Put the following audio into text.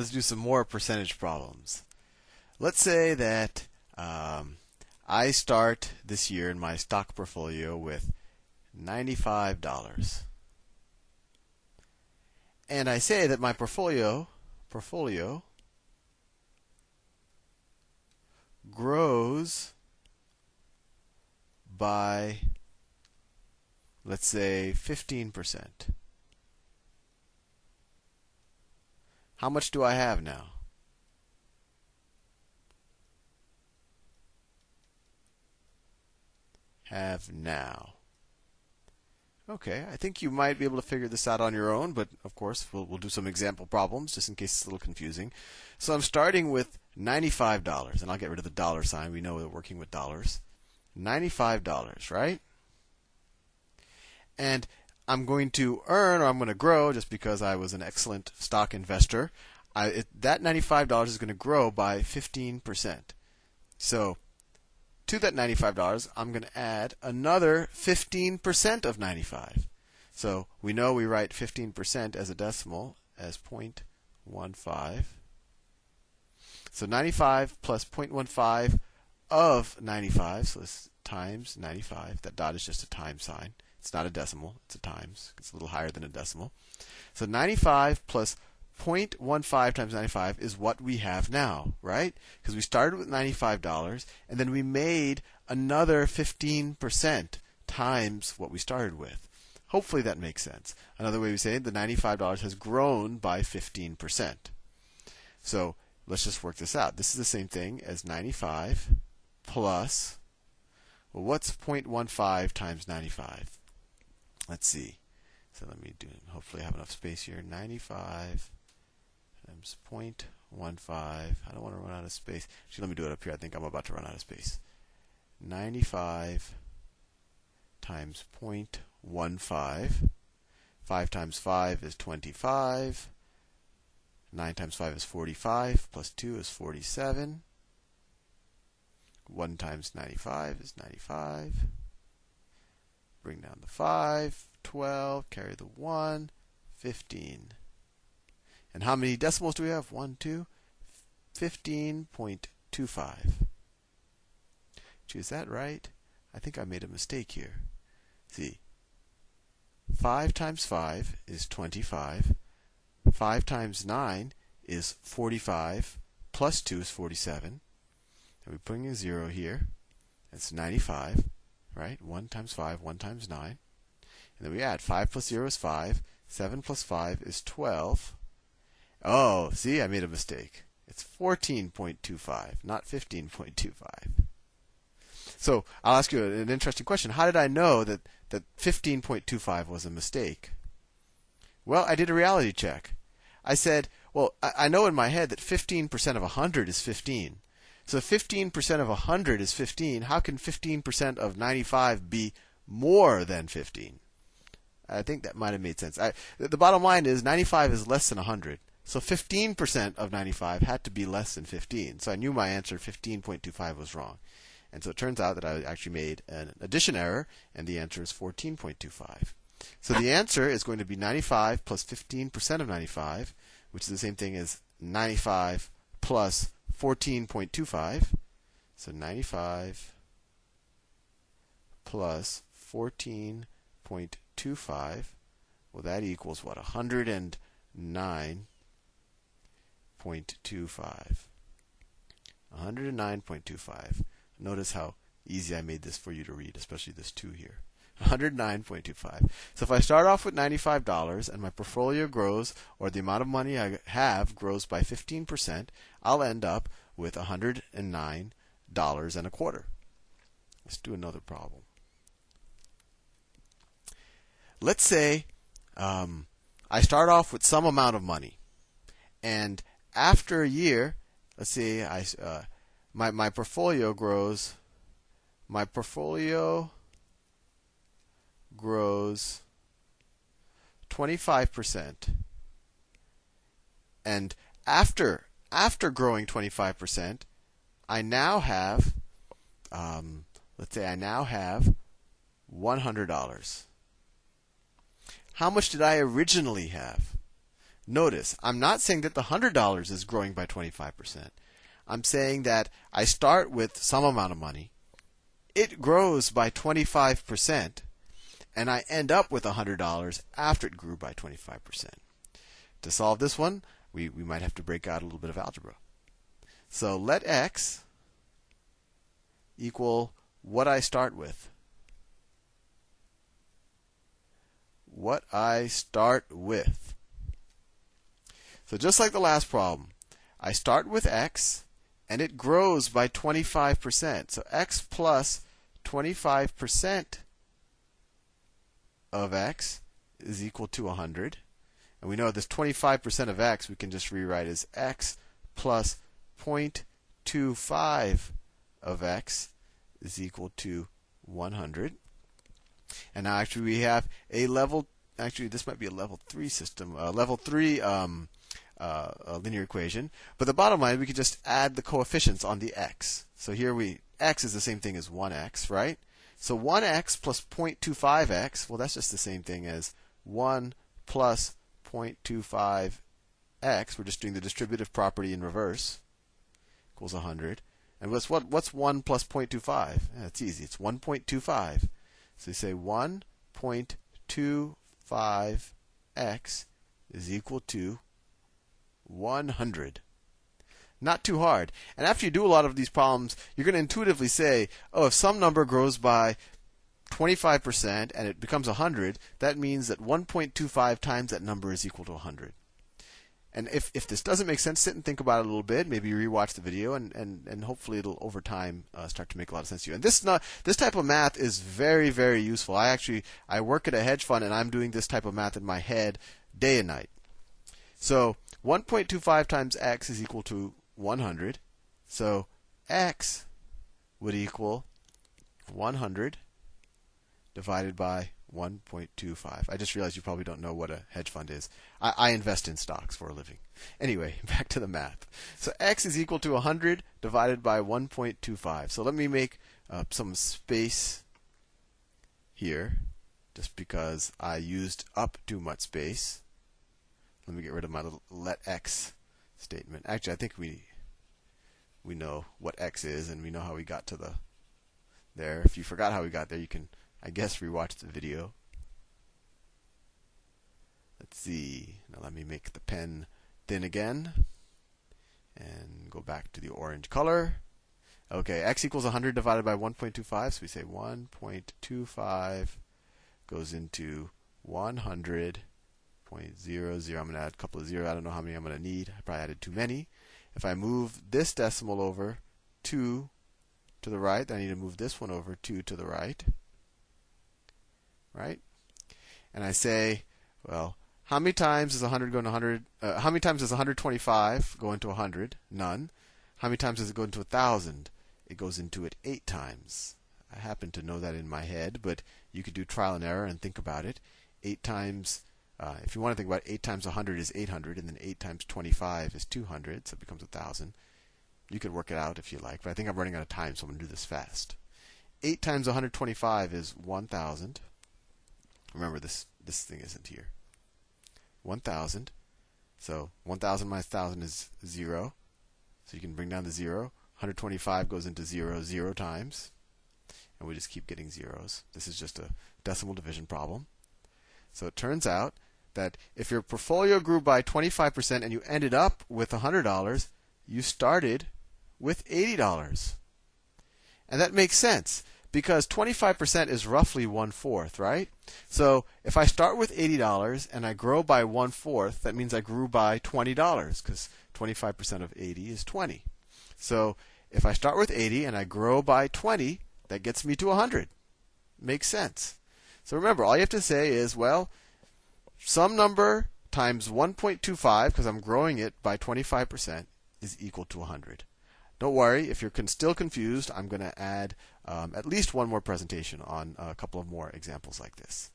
let's do some more percentage problems. Let's say that um, I start this year in my stock portfolio with $95. And I say that my portfolio portfolio grows by let's say 15%. How much do I have now? Have now. Okay, I think you might be able to figure this out on your own, but of course, we'll, we'll do some example problems just in case it's a little confusing. So I'm starting with $95, and I'll get rid of the dollar sign. We know we're working with dollars. $95, right? And I'm going to earn or I'm going to grow just because I was an excellent stock investor. I, it, that $95 is going to grow by 15%. So, to that $95, I'm going to add another 15% of 95. So, we know we write 15% as a decimal as 0.15. So, 95 plus 0.15 of 95, so this times 95. That dot is just a time sign. It's not a decimal, it's a times. It's a little higher than a decimal. So 95 plus 0.15 times 95 is what we have now, right? Because we started with $95 and then we made another 15% times what we started with. Hopefully that makes sense. Another way we say it, the $95 has grown by 15%. So let's just work this out. This is the same thing as 95 plus, well, what's 0.15 times 95? Let's see. So let me do, hopefully I have enough space here. 95 times 0.15. I don't want to run out of space. Actually, let me do it up here. I think I'm about to run out of space. 95 times 0.15. 5 times 5 is 25. 9 times 5 is 45. Plus 2 is 47. 1 times 95 is 95. Bring down the 5, 12, carry the 1, 15. And how many decimals do we have? 1, 2, 15.25. Gee, is that right? I think I made a mistake here. See, 5 times 5 is 25. 5 times 9 is 45. Plus 2 is 47. And we bring a 0 here. That's 95 right? 1 times 5, 1 times 9. And then we add 5 plus 0 is 5. 7 plus 5 is 12. Oh, see, I made a mistake. It's 14.25, not 15.25. So I'll ask you an interesting question. How did I know that, that 15.25 was a mistake? Well, I did a reality check. I said, well, I, I know in my head that 15% of 100 is 15. So 15% of 100 is 15. How can 15% of 95 be more than 15? I think that might have made sense. I, the bottom line is 95 is less than 100. So 15% of 95 had to be less than 15. So I knew my answer 15.25 was wrong. And so it turns out that I actually made an addition error, and the answer is 14.25. So the answer is going to be 95 plus 15% of 95, which is the same thing as 95 plus 14.25. So 95 plus 14.25. Well, that equals what? 109.25. 109.25. Notice how easy I made this for you to read, especially this 2 here. 109.25. So if I start off with $95 and my portfolio grows, or the amount of money I have grows by 15%, I'll end up with $109 and a quarter. Let's do another problem. Let's say um, I start off with some amount of money, and after a year, let's see, I uh, my my portfolio grows. My portfolio grows 25%. And after after growing 25%, I now have, um, let's say I now have $100. How much did I originally have? Notice, I'm not saying that the $100 is growing by 25%. I'm saying that I start with some amount of money. It grows by 25%, and I end up with $100 after it grew by 25%. To solve this one, we, we might have to break out a little bit of algebra. So let x equal what I start with. What I start with. So just like the last problem, I start with x and it grows by 25%. So x plus 25% of x is equal to 100. And we know this 25% of x we can just rewrite as x plus 0.25 of x is equal to 100. And now actually we have a level, actually this might be a level 3 system, uh, level 3 um, uh, linear equation. But the bottom line, we could just add the coefficients on the x. So here we, x is the same thing as 1x, right? So 1x plus 0.25x, well that's just the same thing as 1 plus 0.25x. We're just doing the distributive property in reverse. Equals 100. And what's what? What's 1 plus 0.25? Yeah, eh, it's easy. It's 1.25. So you say 1.25x is equal to 100. Not too hard. And after you do a lot of these problems, you're going to intuitively say, oh, if some number grows by 25% and it becomes 100, that means that 1.25 times that number is equal to 100. And if, if this doesn't make sense, sit and think about it a little bit. Maybe rewatch the video, and, and, and hopefully it'll over time uh, start to make a lot of sense to you. And this not, this type of math is very very useful. I actually I work at a hedge fund, and I'm doing this type of math in my head day and night. So 1.25 times x is equal to 100. So x would equal 100 divided by 1.25. I just realized you probably don't know what a hedge fund is. I, I, invest in stocks for a living. Anyway, back to the math. So x is equal to 100 divided by 1.25. So let me make uh, some space here, just because I used up too much space. Let me get rid of my little let x statement. Actually, I think we we know what x is and we know how we got to the there. If you forgot how we got there, you can I guess rewatch the video. Let's see. Now let me make the pen thin again. And go back to the orange color. Okay, x equals 100 divided by 1.25. So we say 1.25 goes into 100.00. I'm going to add a couple of zeros. I don't know how many I'm going to need. I probably added too many. If I move this decimal over 2 to the right, I need to move this one over 2 to the right right? And I say, well, how many times does 100 go into 100? Uh, how many times does 125 go into 100? None. How many times does it go into 1,000? It goes into it eight times. I happen to know that in my head, but you could do trial and error and think about it. Eight times, uh, if you want to think about it, eight times 100 is 800, and then eight times 25 is 200, so it becomes 1,000. You could work it out if you like, but I think I'm running out of time, so I'm going to do this fast. 8 times 125 is 1,000. Remember this this thing isn't here. 1000. So 1000 minus 1000 is 0. So you can bring down the 0. 125 goes into 0 0 times. And we just keep getting zeros. This is just a decimal division problem. So it turns out that if your portfolio grew by 25% and you ended up with $100, you started with $80. And that makes sense because 25% is roughly one fourth, right? So if I start with $80 and I grow by one fourth, that means I grew by $20 because 25% of 80 is 20. So if I start with 80 and I grow by 20, that gets me to 100. Makes sense. So remember, all you have to say is, well, some number times 1.25, because I'm growing it by 25%, is equal to 100. Don't worry, if you're con- still confused, I'm going to add um, at least one more presentation on a couple of more examples like this.